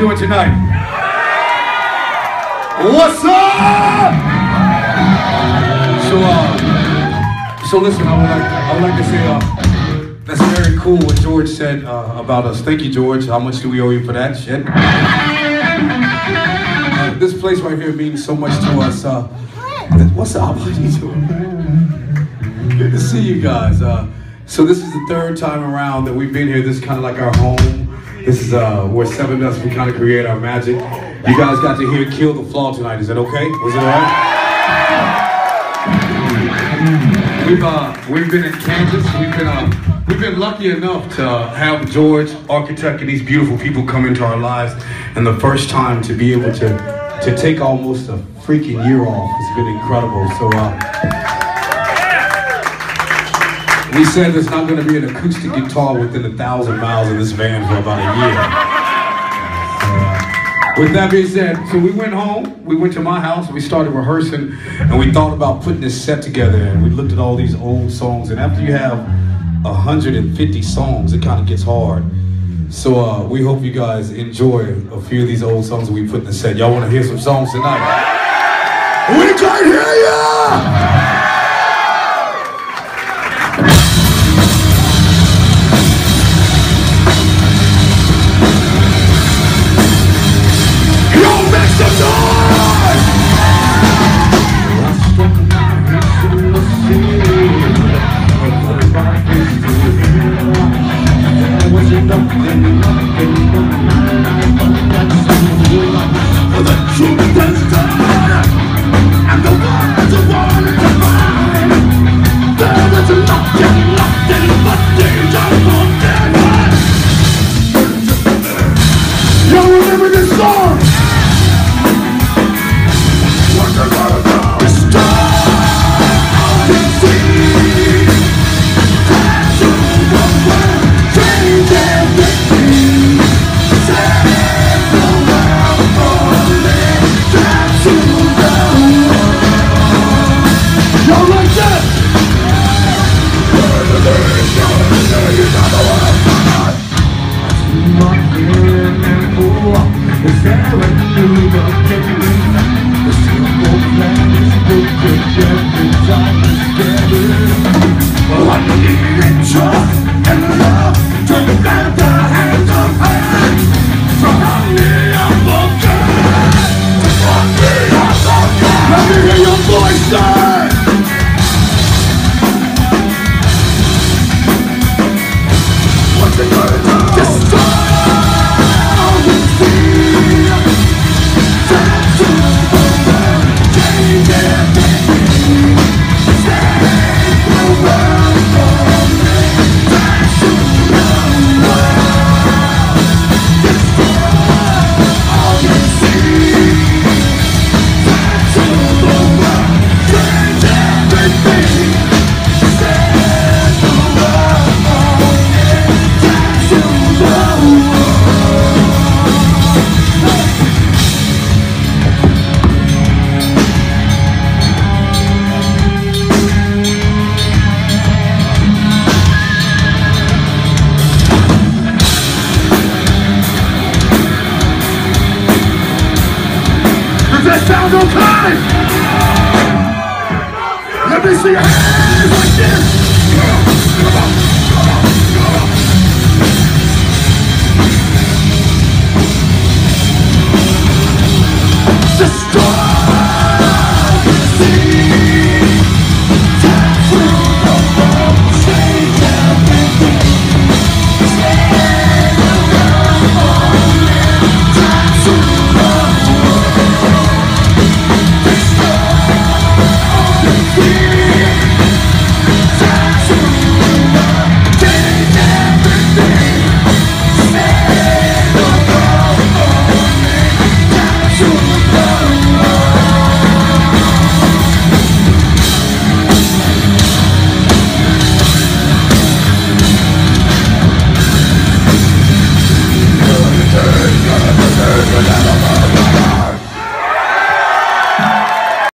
doing tonight? What's up? So, uh, so listen, I would like, I would like to say, uh, that's very cool what George said uh, about us. Thank you, George. How much do we owe you for that shit? Uh, this place right here means so much to us. Uh, what's up? How you doing? Good to see you guys. Uh, so this is the third time around that we've been here. This is kind of like our home. This is uh, where Sevendust we kind of create our magic. You guys got to hear Kill the Flaw tonight. Is that okay? Was it alright? We've uh, we've been in Kansas. We've been uh, we've been lucky enough to have George, Architekt, and these beautiful people come into our lives, and the first time to be able to to take almost a freaking year off has been incredible. So. Uh, we said there's not going to be an acoustic guitar within a thousand miles of this van for about a year. Uh, with that being said, so we went home, we went to my house, we started rehearsing, and we thought about putting this set together, and we looked at all these old songs, and after you have 150 songs, it kind of gets hard. So uh, we hope you guys enjoy a few of these old songs that we put in the set. Y'all want to hear some songs tonight? We can't hear ya! Destroy